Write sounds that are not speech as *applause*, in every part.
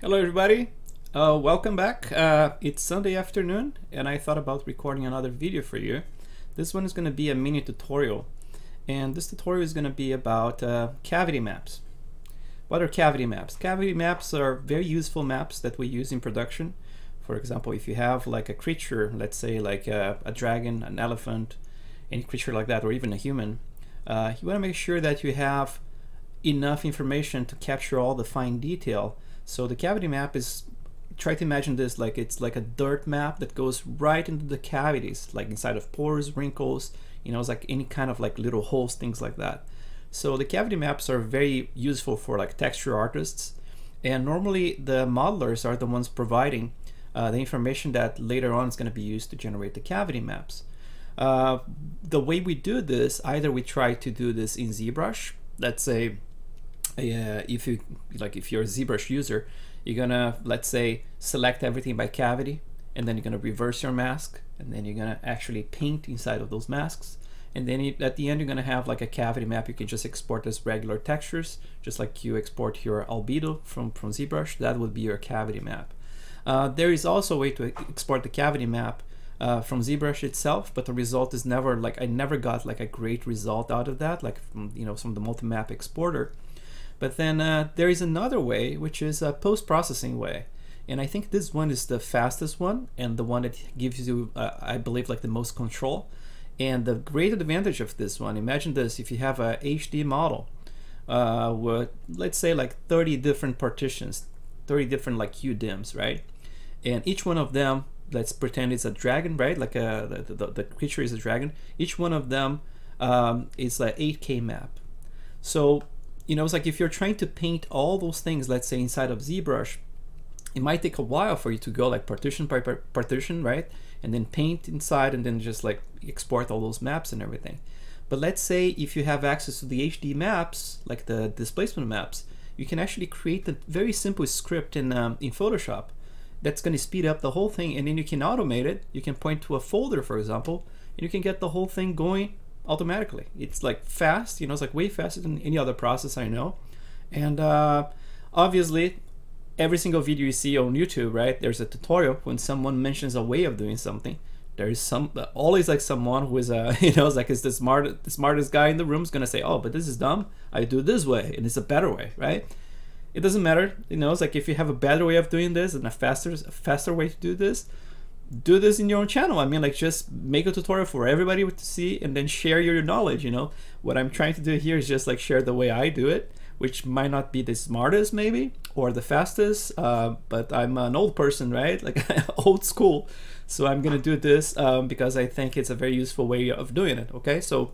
Hello everybody, uh, welcome back. Uh, it's Sunday afternoon and I thought about recording another video for you. This one is going to be a mini tutorial and this tutorial is going to be about uh, cavity maps. What are cavity maps? Cavity maps are very useful maps that we use in production. For example, if you have like a creature, let's say like a, a dragon, an elephant, any creature like that, or even a human, uh, you want to make sure that you have enough information to capture all the fine detail so the cavity map is, try to imagine this like it's like a dirt map that goes right into the cavities, like inside of pores, wrinkles, you know, it's like any kind of like little holes, things like that. So the cavity maps are very useful for like texture artists. And normally the modelers are the ones providing uh, the information that later on is going to be used to generate the cavity maps. Uh, the way we do this, either we try to do this in ZBrush, let's say uh, if you like if you're a ZBrush user, you're gonna let's say select everything by cavity, and then you're gonna reverse your mask, and then you're gonna actually paint inside of those masks, and then you, at the end you're gonna have like a cavity map. You can just export as regular textures, just like you export your albedo from from ZBrush. That would be your cavity map. Uh, there is also a way to export the cavity map uh, from ZBrush itself, but the result is never like I never got like a great result out of that, like from you know from the multi-map exporter. But then uh, there is another way, which is a post-processing way. And I think this one is the fastest one and the one that gives you, uh, I believe, like the most control. And the great advantage of this one, imagine this, if you have a HD model uh, with, let's say like 30 different partitions, 30 different like UDIMs, right? And each one of them, let's pretend it's a dragon, right? Like a, the, the, the creature is a dragon. Each one of them um, is like 8K map. So you know, it's like if you're trying to paint all those things, let's say inside of ZBrush, it might take a while for you to go like partition by partition, right? And then paint inside and then just like export all those maps and everything. But let's say if you have access to the HD maps, like the displacement maps, you can actually create a very simple script in, um, in Photoshop that's going to speed up the whole thing and then you can automate it. You can point to a folder, for example, and you can get the whole thing going automatically. It's like fast, you know, it's like way faster than any other process I know. And uh, obviously, every single video you see on YouTube, right, there's a tutorial when someone mentions a way of doing something. There is some always like someone who is a *laughs* you know like is the smart the smartest guy in the room is gonna say oh but this is dumb I do this way and it's a better way right it doesn't matter you know it's like if you have a better way of doing this and a faster a faster way to do this do this in your own channel. I mean, like just make a tutorial for everybody to see and then share your knowledge, you know. What I'm trying to do here is just like share the way I do it, which might not be the smartest maybe or the fastest, uh, but I'm an old person, right? *laughs* Like old school. So I'm gonna do this um, because I think it's a very useful way of doing it, okay? So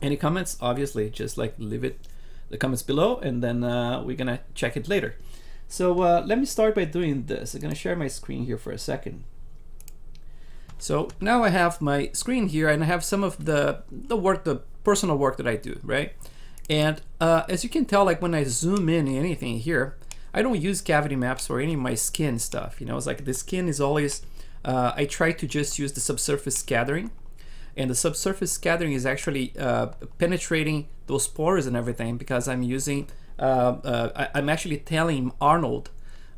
any comments, obviously, just like leave it the comments below and then uh, we're gonna check it later. So uh, let me start by doing this. I'm gonna share my screen here for a second. So now I have my screen here and I have some of the, the work, the personal work that I do, right? And uh, as you can tell, like when I zoom in anything here, I don't use cavity maps for any of my skin stuff. You know, it's like the skin is always, uh, I try to just use the subsurface scattering. And the subsurface scattering is actually uh, penetrating those pores and everything because I'm using, uh, uh, I, am actually telling Arnold,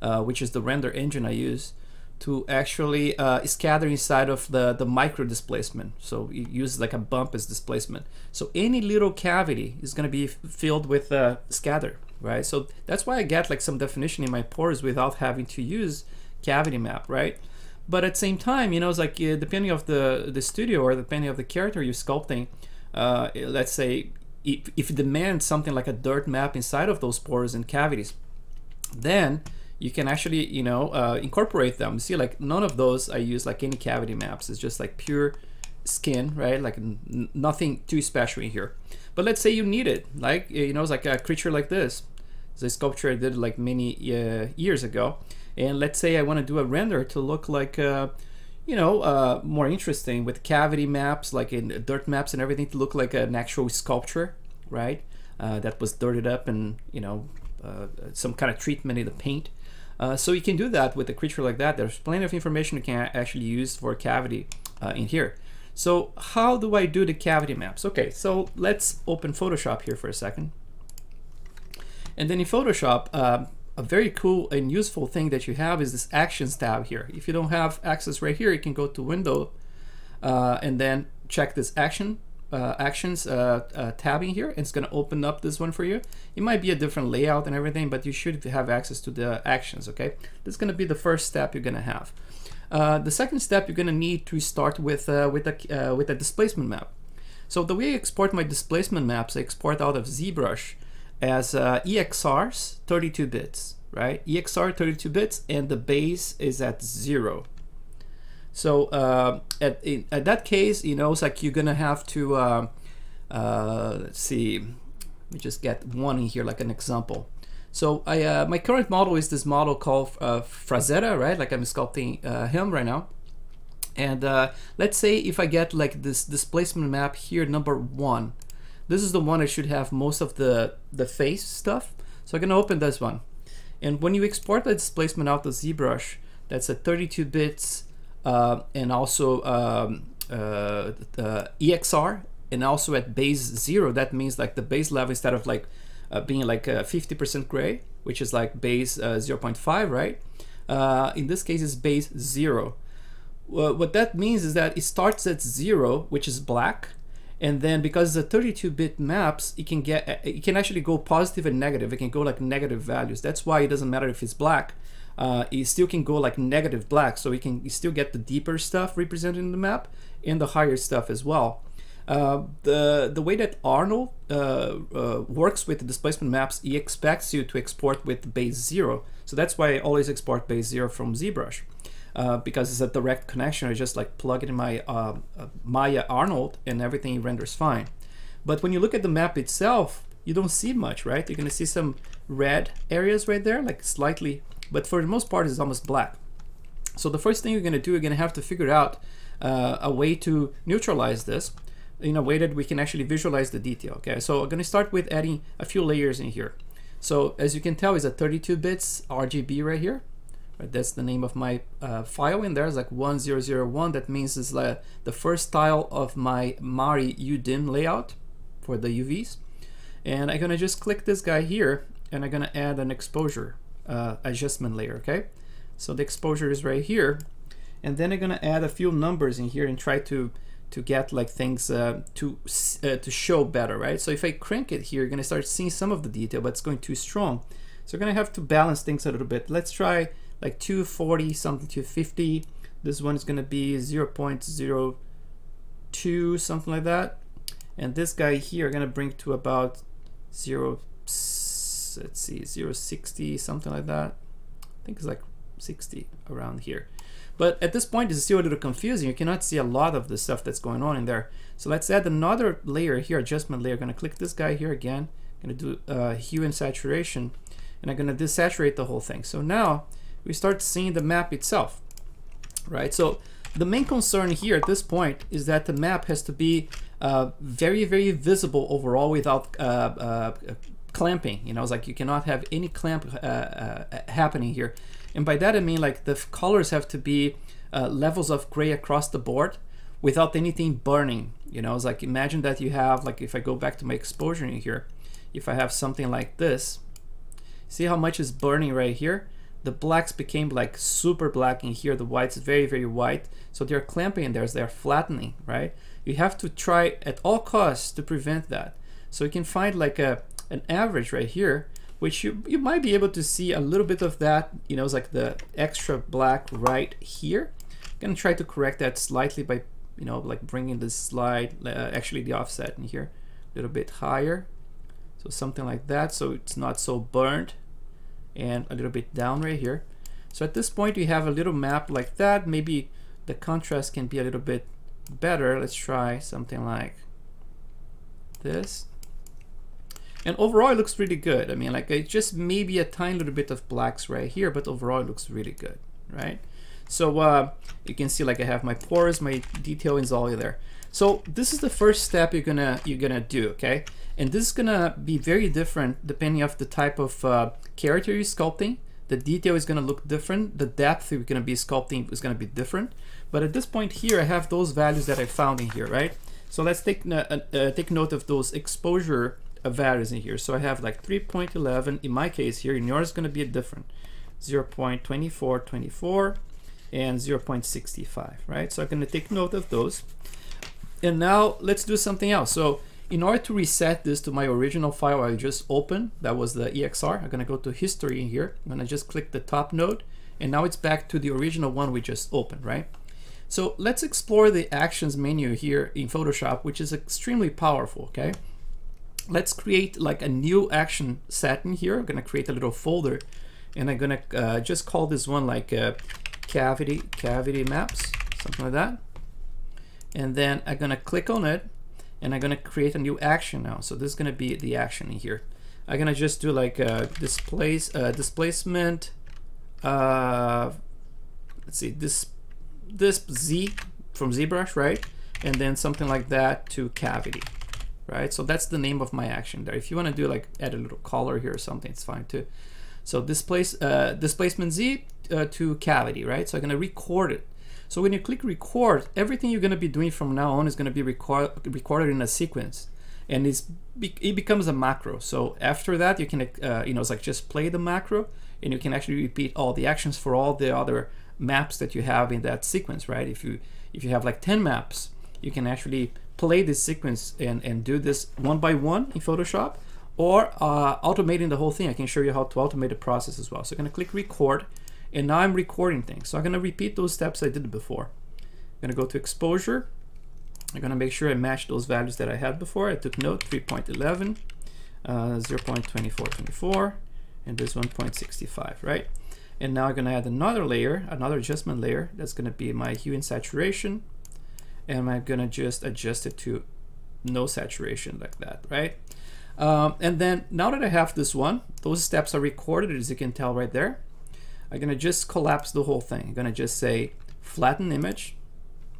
uh, which is the render engine I use, to actually uh, scatter inside of the, the micro displacement. So you use like a bump as displacement. So any little cavity is going to be filled with uh, scatter, right? So that's why I get like some definition in my pores without having to use cavity map, right? But at the same time, you know, it's like uh, depending of the, the studio or depending of the character you're sculpting, uh, let's say if, if it demands something like a dirt map inside of those pores and cavities, then you can actually, you know, uh, incorporate them. See, like none of those I use like any cavity maps. It's just like pure skin, right? Like nothing too special in here. But let's say you need it, like, you know, it's like a creature like this. It's a sculpture I did like many uh, years ago. And let's say I want to do a render to look like, uh, you know, uh, more interesting with cavity maps, like in dirt maps and everything to look like an actual sculpture, right? Uh, that was dirted up and, you know, uh, some kind of treatment in the paint. Uh, so you can do that with a creature like that. There's plenty of information you can actually use for cavity uh, in here. So how do I do the cavity maps? Okay, so let's open Photoshop here for a second. And then in Photoshop, uh, a very cool and useful thing that you have is this Actions tab here. If you don't have access right here, you can go to Window uh, and then check this Action uh, Actions uh, uh, tabbing here. It's going to open up this one for you. It might be a different layout and everything, but you should have access to the actions, okay? Going to be the first step you're going to have. Uh, the second step, you're going to need to start with, uh, with, a, with a displacement map. So the way I export my displacement maps, I export out of ZBrush as uh, EXRs, 32 bits, right? EXR 32 bits, and the base is at zero. So uh, at, in, at that case, you know, it's like you're gonna have to, uh, uh, let's see, let me just get one in here, like an example. So I, uh, my current model is this model called uh, Frazetta, right? Like I'm sculpting uh, him right now. And uh, let's say if I get like this displacement map here, number one, this is the one I should have most of the, the face stuff. So I'm gonna open this one. And when you export the displacement out of ZBrush, that's a 32 bits and also um, uh, EXR and also at base zero, that means like the base level instead of like uh, being like 50% gray, which is like base uh, 0.5, right? Uh, in this case, it's base zero. Well, what that means is that it starts at zero, which is black, and then because the 32-bit maps, it can get it can actually go positive and negative. It can go like negative values. That's why it doesn't matter if it's black. Uh, it still can go like negative black, so we can still get the deeper stuff represented in the map and the higher stuff as well. Uh, the the way that Arnold uh, uh, works with the displacement maps, he expects you to export with base zero. So that's why I always export base zero from ZBrush uh, because it's a direct connection. I just like plug it in my uh, uh, Maya Arnold and everything renders fine. But when you look at the map itself, you don't see much, right? You're gonna see some red areas right there, like slightly, but for the most part, it's almost black. So the first thing you're gonna do, you're gonna have to figure out uh, a way to neutralize this in a way that we can actually visualize the detail, okay? So I'm gonna start with adding a few layers in here. So as you can tell, it's a 32 bits RGB right here. Right, that's the name of my uh, file in there. It's like 1001. That means it's like the first tile of my Mari UDIM layout for the UVs. And I'm gonna just click this guy here and I'm gonna add an exposure uh, adjustment layer, okay? So the exposure is right here. And then I'm gonna add a few numbers in here and try to to get like things uh, to uh, to show better, right? So if I crank it here, you're gonna start seeing some of the detail, but it's going too strong. So we're gonna have to balance things a little bit. Let's try like 240 something 250 this one is to be 0 0.02 something like that and this guy here I'm to bring to about 0 let's see 0 60 something like that. I think it's like 60 around here. But at this point it's still a little confusing. You cannot see a lot of the stuff that's going on in there. So let's add another layer here adjustment layer. Going to click this guy here again. I'm going to do uh, hue and saturation. And I'm going to desaturate the whole thing. So now we start seeing the map itself, right? So the main concern here at this point is that the map has to be uh, very, very visible overall without uh, uh, clamping. You know, it's like you cannot have any clamp uh, uh, happening here. And by that I mean like the colors have to be uh, levels of gray across the board without anything burning. You know, it's like imagine that you have like if I go back to my exposure in here, if I have something like this, see how much is burning right here? the blacks became like super black in here the whites very very white so they're clamping in there they're flattening right you have to try at all costs to prevent that so you can find like a an average right here which you, you might be able to see a little bit of that you know it's like the extra black right here I'm gonna try to correct that slightly by you know like bringing the slide uh, actually the offset in here a little bit higher so something like that so it's not so burnt and a little bit down right here. So at this point we have a little map like that. Maybe the contrast can be a little bit better. Let's try something like this. And overall it looks really good. I mean like it's just maybe a tiny little bit of blacks right here, but overall it looks really good, right? So uh, you can see like I have my pores, my detail is all there. So this is the first step you're gonna you're gonna do, okay? And this is gonna be very different depending of the type of uh, character you're sculpting. The detail is gonna look different. The depth you're gonna be sculpting is gonna be different. But at this point here, I have those values that I found in here, right? So let's take uh, uh, take note of those exposure values in here. So I have like 3.11 in my case here, in yours is gonna be a different. 0.2424 and 0.65, right? So I'm gonna take note of those. And now let's do something else. So in order to reset this to my original file I just opened, that was the EXR, I'm gonna go to history in here. I'm gonna just click the top node, and now it's back to the original one we just opened, right? So let's explore the actions menu here in Photoshop, which is extremely powerful, okay? Let's create like a new action set in here. I'm gonna create a little folder and I'm gonna uh, just call this one like uh, cavity, cavity maps, something like that. And then I'm gonna click on it and I'm gonna create a new action now. So this is gonna be the action in here. I'm gonna just do like a uh, displace, uh, displacement, uh, let's see, this this Z from ZBrush, right? And then something like that to cavity, right? So that's the name of my action there. If you want to do like add a little color here or something, it's fine too. So displace uh, displacement Z uh, to cavity, right? So I'm gonna record it. So when you click record, everything you're gonna be doing from now on is gonna be record recorded in a sequence, and it's it becomes a macro. So after that, you can uh, you know it's like just play the macro, and you can actually repeat all the actions for all the other maps that you have in that sequence, right? If you if you have like 10 maps, you can actually play this sequence and, and do this one by one in Photoshop or uh, automating the whole thing. I can show you how to automate the process as well. So I'm gonna click record and now I'm recording things. So I'm gonna repeat those steps I did before. I'm gonna go to exposure. I'm gonna make sure I match those values that I had before. I took note 3.11, uh, 0.2424, and this 1.65, right? And now I'm gonna add another layer, another adjustment layer. That's gonna be my hue and saturation. And I'm gonna just adjust it to no saturation like that, right? Um, and then now that I have this one, those steps are recorded as you can tell right there. I'm gonna just collapse the whole thing. I'm gonna just say flatten image,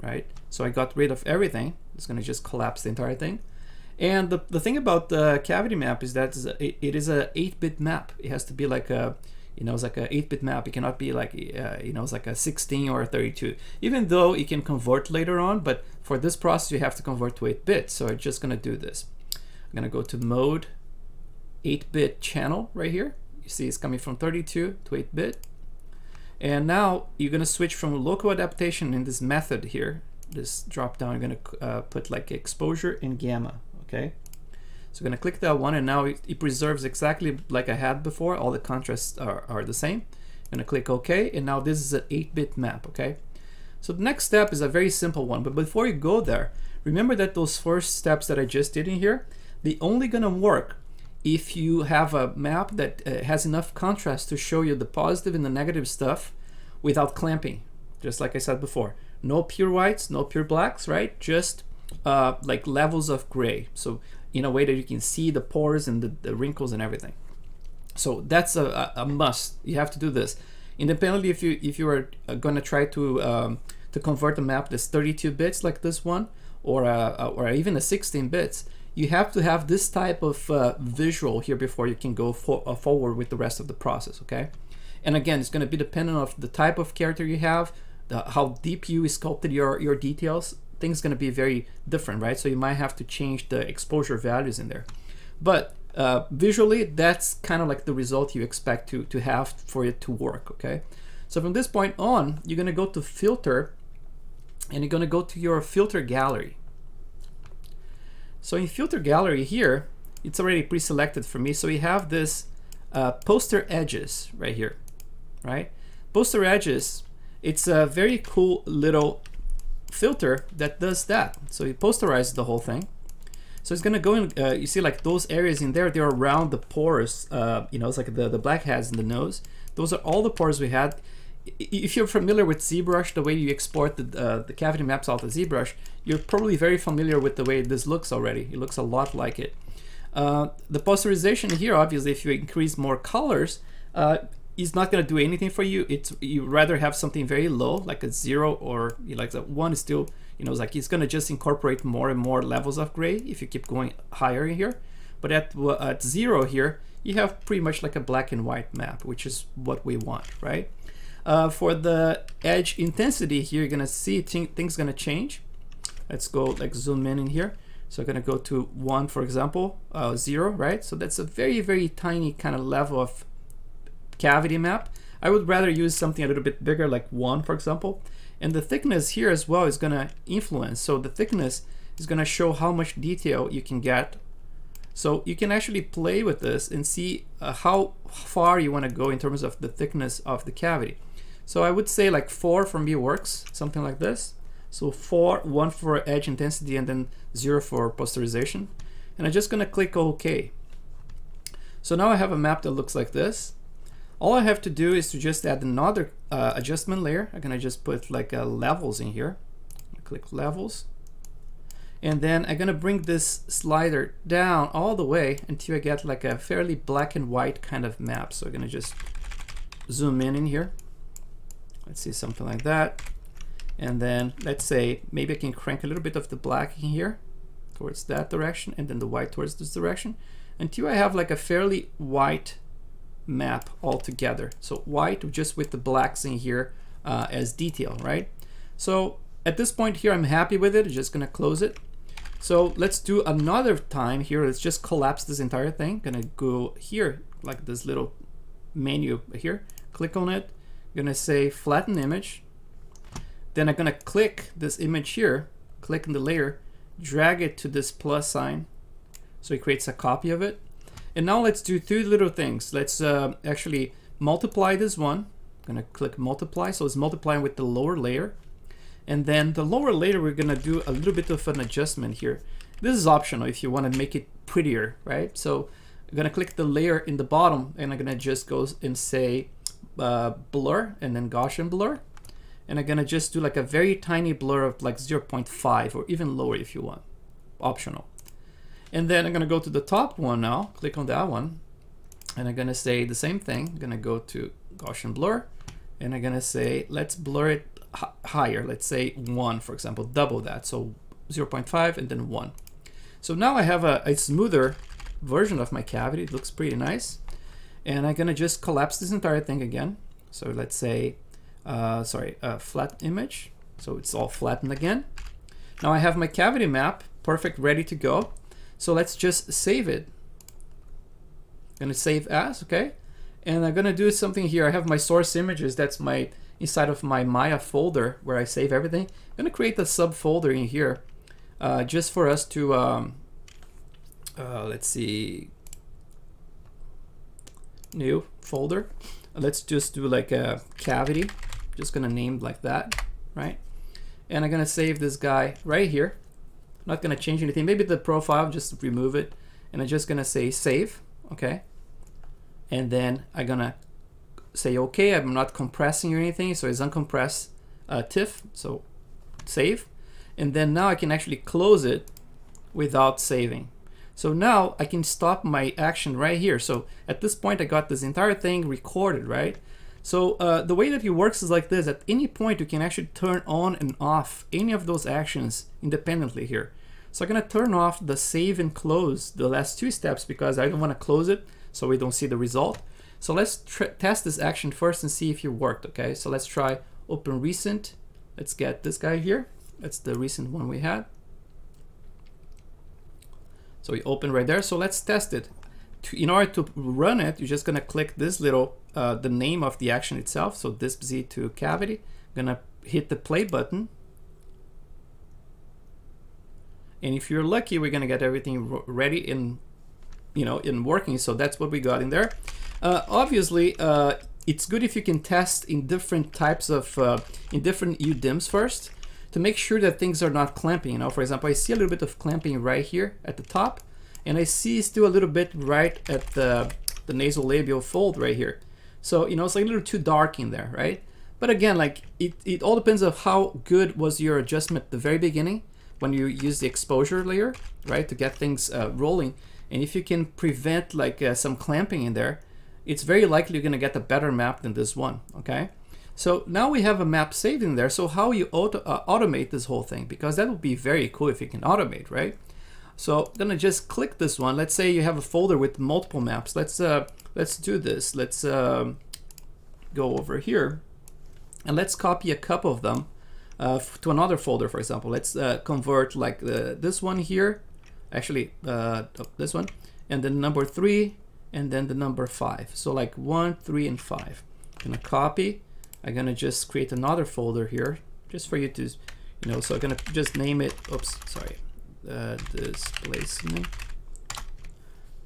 right? So I got rid of everything. It's gonna just collapse the entire thing. And the, the thing about the cavity map is that it is a 8-bit map. It has to be like a you know, it's like a 8-bit map. It cannot be like, uh, you know, it's like a 16 or a 32. Even though it can convert later on, but for this process, you have to convert to 8-bit. So I'm just gonna do this. I'm gonna go to mode, 8-bit channel right here. You see it's coming from 32 to 8-bit. And now you're gonna switch from local adaptation in this method here, this drop down, you're gonna uh, put like exposure and gamma, okay? So I'm gonna click that one and now it, it, preserves exactly like I had before. All the contrasts are, are the same. I'm gonna click OK and now this is an 8-bit map, okay? So the next step is a very simple one, but before you go there, remember that those first steps that I just did in here, they only gonna work if you have a map that uh, has enough contrast to show you the positive and the negative stuff without clamping, just like I said before. No pure whites, no pure blacks, right? Just uh, like levels of gray. So in a way that you can see the pores and the, the wrinkles and everything. So that's a, a, must. You have to do this. Independently, if you if you are uh, going to try to um, to convert a map that's 32 bits like this one, or a, or even a 16 bits, you have to have this type of uh, visual here before you can go for, uh, forward with the rest of the process. Okay, and again, it's going to be dependent of the type of character you have, the, how deep you sculpted your your details, things going to be very different, right? So you might have to change the exposure values in there. But uh, visually, that's kind of like the result you expect to, to have for it to work, okay? So from this point on, you're going to go to Filter, and you're going to go to your Filter Gallery. So in Filter Gallery here, it's already pre-selected for me. So we have this uh, poster edges right here, right? Poster edges, it's a very cool little filter that does that. So it posterizes the whole thing. So it's gonna go in, uh, you see like those areas in there, they're around the pores, uh, you know, it's like the, the blackheads in the nose. Those are all the pores we had. If you're familiar with ZBrush, the way you export the, uh, the cavity maps out of ZBrush, you're probably very familiar with the way this looks already. It looks a lot like it. Uh, the posterization here, obviously, if you increase more colors, uh, is not going to do anything for you. It's you rather have something very low, like a zero or like a one is still, you know, like it's going to just incorporate more and more levels of gray if you keep going higher in here. But at, at zero here, you have pretty much like a black and white map, which is what we want, right? Uh, for the edge intensity here, you're going to see things going to change. Let's go like zoom in in here. So I'm gonna go to one, for example, uh, zero, right? So that's a very, very tiny kind of level of cavity map. I would rather use something a little bit bigger like one, for example. And the thickness here as well is gonna influence. So the thickness is gonna show how much detail you can get. So you can actually play with this and see uh, how far you wanna go in terms of the thickness of the cavity. So I would say like four for me works, something like this. So four, one for edge intensity and then zero for posterization. And I'm just gonna click OK. So now I have a map that looks like this. All I have to do is to just add another uh, adjustment layer. I'm gonna just put like uh, levels in here. Click levels. And then I'm gonna bring this slider down all the way until I get like a fairly black and white kind of map. So I'm gonna just zoom in in here. Let's see something like that. And then let's say maybe I can crank a little bit of the black in here towards that direction and then the white towards this direction until I have like a fairly white map altogether. So white just with the blacks in here uh, as detail, right? So at this point here, I'm happy with it. I'm just gonna close it. So let's do another time here. Let's just collapse this entire thing. Gonna go here, like this little menu here. Click on it. Gonna say flatten image. Then I'm gonna click this image here, click in the layer, drag it to this plus sign. So it creates a copy of it. And now let's do two little things. Let's uh, actually multiply this one. I'm gonna click multiply, so it's multiplying with the lower layer. And then the lower layer, we're gonna do a little bit of an adjustment here. This is optional if you wanna make it prettier, right? So I'm gonna click the layer in the bottom and I'm gonna just go and say uh, blur and then Gaussian blur. And I'm gonna just do like a very tiny blur of like 0.5 or even lower if you want, optional. And then I'm gonna go to the top one now, click on that one, and I'm gonna say the same thing. I'm gonna go to Gaussian blur, and I'm gonna say, let's blur it higher. Let's say one, for example, double that. So 0.5 and then one. So now I have a, a smoother version of my cavity. It looks pretty nice. And I'm gonna just collapse this entire thing again. So let's say, uh, sorry, a flat image. So it's all flattened again. Now I have my cavity map, perfect, ready to go. So let's just save it. I'm gonna save as, okay? And I'm gonna do something here. I have my source images. That's my inside of my Maya folder where I save everything. I'm gonna create a subfolder in here uh, just for us to, um, uh, let's see, new folder. Let's just do like a cavity. Just gonna name like that, right? And I'm gonna save this guy right here not gonna change anything. Maybe the profile, just remove it. And I'm just gonna say save, okay? And then I'm gonna say okay, I'm not compressing or anything, so it's uncompressed uh, TIFF, so save. And then now I can actually close it without saving. So now I can stop my action right here. So at this point I got this entire thing recorded, right? So uh, the way that it works is like this. At any point, you can actually turn on and off any of those actions independently here. So I'm going to turn off the save and close the last two steps because I don't want to close it so we don't see the result. So let's test this action first and see if it worked, okay? So let's try open recent. Let's get this guy here. That's the recent one we had. So we open right there. So let's test it. To, in order to run it, you're just gonna click this little, uh, the name of the action itself. So this Z to cavity. gonna hit the play button and if you're lucky, we're gonna get everything ready in, you know, in working. So that's what we got in there. Uh, obviously, uh, it's good if you can test in different types of, uh, in different UDIMs first to make sure that things are not clamping. You know, for example, I see a little bit of clamping right here at the top, and I see still a little bit right at the, the nasolabial fold right here. So, you know, it's like a little too dark in there, right? But again, like it, it all depends on how good was your adjustment at the very beginning when you use the exposure layer, right, to get things uh, rolling. And if you can prevent like uh, some clamping in there, it's very likely you're gonna get a better map than this one, okay? So now we have a map saved in there. So how you auto uh, automate this whole thing? Because that would be very cool if you can automate, right? So I'm gonna just click this one. Let's say you have a folder with multiple maps. Let's uh, let's do this. Let's um, go over here and let's copy a couple of them uh, to another folder, for example. Let's uh, convert like this one here actually uh, oh, this one, and then number three, and then the number five. So like one, three, and five. I'm gonna copy. I'm gonna just create another folder here, just for you to, you know, so I'm gonna just name it, oops, sorry, uh, displacement,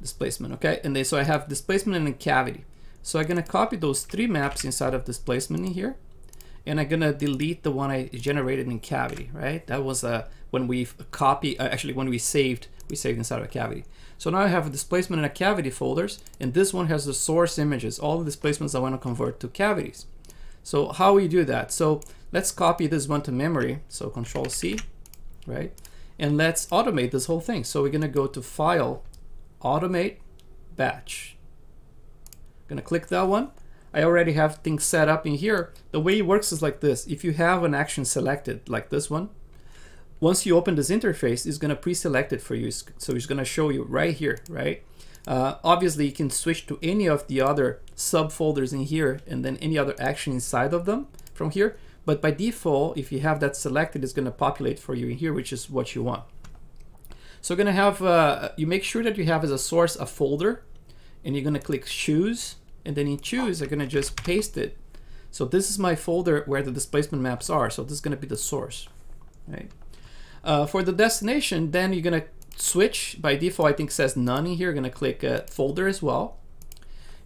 displacement, okay? And then so I have displacement and a cavity. So I'm gonna copy those three maps inside of displacement in here, and I'm gonna delete the one I generated in cavity, right? That was uh, when we copy, uh, actually when we saved, we saved inside of a cavity. So now I have a displacement and a cavity folders, and this one has the source images, all the displacements I want to convert to cavities. So how we do that? So let's copy this one to memory. So Control C, right? And let's automate this whole thing. So we're gonna go to File, Automate, Batch. Gonna click that one. I already have things set up in here. The way it works is like this. If you have an action selected, like this one, once you open this interface, it's going to pre-select it for you. So it's going to show you right here, right? Uh, obviously, you can switch to any of the other subfolders in here and then any other action inside of them from here. But by default, if you have that selected, it's going to populate for you in here, which is what you want. So you're going to have, uh, you make sure that you have as a source a folder and you're going to click choose and then in choose, I'm going to just paste it. So this is my folder where the displacement maps are. So this is going to be the source, right? Uh, for the destination, then you're gonna switch. By default, I think says none in here. You're gonna click uh, folder as well.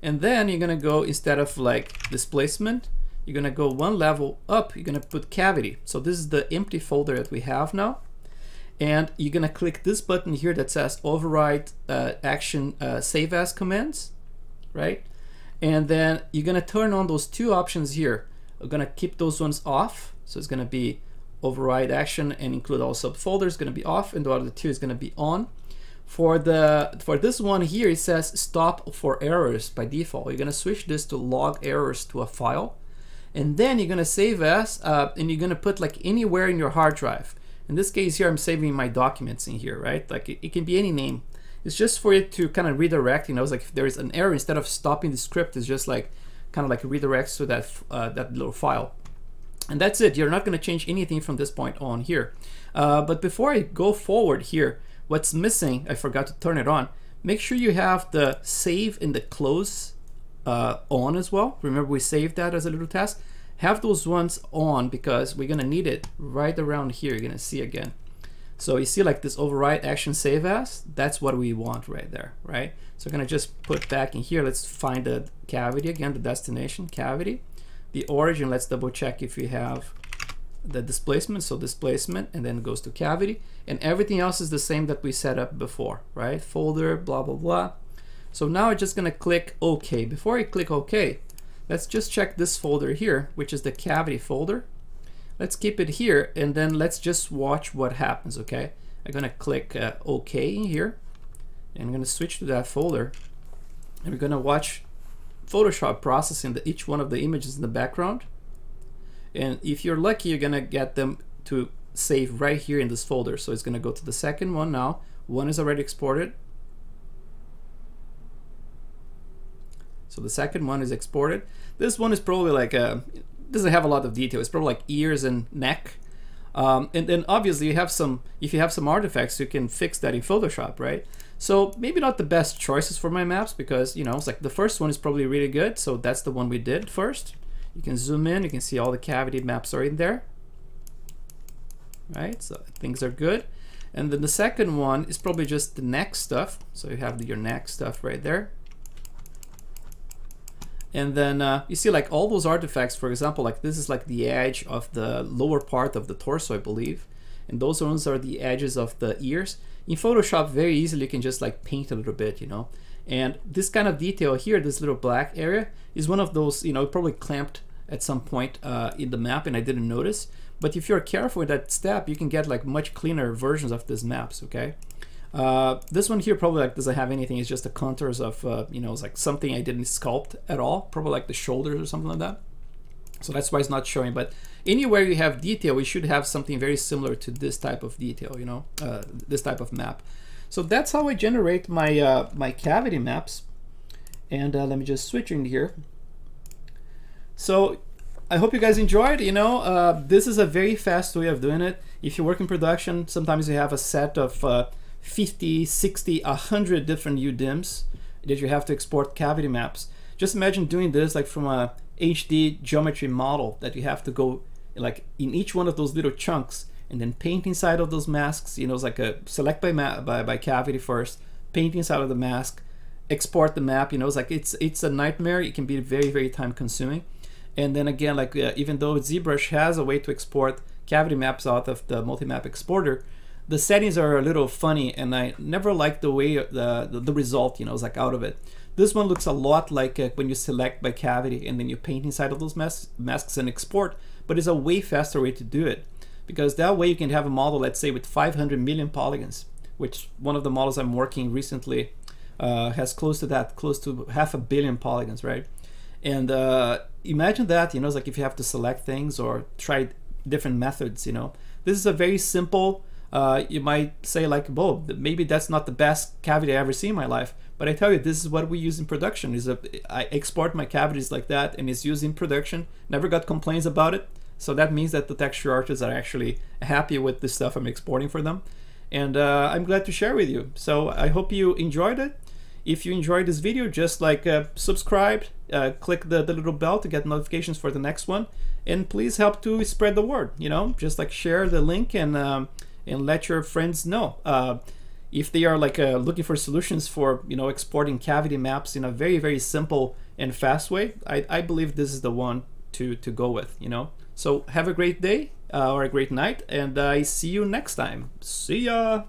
And then you're gonna go, instead of like displacement, you're gonna go one level up, you're gonna put cavity. So this is the empty folder that we have now. And you're gonna click this button here that says override uh, action uh, save as commands, right? And then you're gonna turn on those two options here. We're gonna keep those ones off. So it's gonna be override action and include all subfolders to be off and the other two is to be on. For the for this one here, it says stop for errors by default. You're to switch this to log errors to a file. And then you're to save as, uh, and you're to put like anywhere in your hard drive. In this case here, I'm saving my documents in here, right? Like it, it can be any name. It's just for it to kind of redirect, you know, it's like if there is an error, instead of stopping the script, it's just like kind of like redirects to that, uh, that little file. And that's it. You're not going to change anything from this point on here. Uh, but before I go forward here, what's missing, I forgot to turn it on. Make sure you have the save and the close uh, on as well. Remember we saved that as a little task. Have those ones on because we're going to need it right around here. You're going to see again. So you see like this override action save as, that's what we want right there, right? So I'm going to just put back in here. Let's find the cavity again, the destination cavity the origin, let's double check if we have the displacement, so displacement, and then goes to cavity, and everything else is the same that we set up before, right? Folder, blah, blah, blah. So now I'm just gonna click OK. Before I click OK, let's just check this folder here, which is the cavity folder. Let's keep it here, and then let's just watch what happens, okay? I'm gonna click uh, OK here, and I'm gonna switch to that folder, and we're gonna watch Photoshop processing the, each one of the images in the background. And if you're lucky, you're gonna get them to save right here in this folder. So it's gonna go to the second one now. One is already exported. So the second one is exported. This one is probably like a, doesn't have a lot of detail. It's probably like ears and neck. Um, and then obviously you have some, if you have some artifacts, you can fix that in Photoshop, right? So maybe not the best choices for my maps because, you know, it's like the first one is probably really good. So that's the one we did first. You can zoom in, you can see all the cavity maps are in there. Right, so things are good. And then the second one is probably just the neck stuff. So you have your neck stuff right there. And then uh, you see like all those artifacts, for example, like this is like the edge of the lower part of the torso, I believe. And those ones are the edges of the ears. In Photoshop, very easily you can just like paint a little bit, you know. And this kind of detail here, this little black area, is one of those, you know, probably clamped at some point uh, in the map and I didn't notice. But if you're careful with that step, you can get like much cleaner versions of these maps, okay? Uh, this one here probably like doesn't have anything. It's just the contours of, uh, you know, it's like something I didn't sculpt at all. Probably like the shoulders or something like that. So that's why it's not showing. But anywhere you have detail, we should have something very similar to this type of detail, you know, uh, this type of map. So that's how I generate my, uh, my cavity maps. And uh, let me just switch in here. So I hope you guys enjoyed. You know, uh, this is a very fast way of doing it. If you work in production, sometimes you have a set of 50, 60, 100 different UDIMs that you have to export cavity maps. Just imagine doing this like from a HD geometry model that you have to go like in each one of those little chunks and then paint inside of those masks. You know, it's like a select by, by, by cavity first, paint inside of the mask, export the map. You know, it's like it's it's a nightmare. It can be very very time consuming. And then again, like uh, even though ZBrush has a way to export cavity maps out of the multi-map exporter, the settings are a little funny, and I never liked the way the, the, the result, you know, is like out of it. This one looks a lot like uh, when you select by cavity and then you paint inside of those mas masks and export, but it's a way faster way to do it because that way you can have a model, let's say with 500 million polygons, which one of the models I'm working recently uh, has close to that, close to half a billion polygons, right? And uh, imagine that, you know, it's like if you have to select things or try different methods, you know. This is a very simple, uh, you might say like, well, maybe that's not the best cavity I ever see in my life. But I tell you, this is what we use in production. Is a, I export my cavities like that and it's used in production. Never got complaints about it. So that means that the texture artists are actually happy with the stuff I'm exporting for them. And uh, I'm glad to share with you. So I hope you enjoyed it. If you enjoyed this video, just like uh, subscribe, uh, click the, the little bell to get notifications for the next one. And please help to spread the word, you know, just like share the link and, um, and let your friends know. Uh, if they are like uh, looking for solutions for, you know, exporting cavity maps in a very, very simple and fast way, I, I believe this is the one to, to go with, you know. So have a great day uh, or a great night and I see you next time. See ya!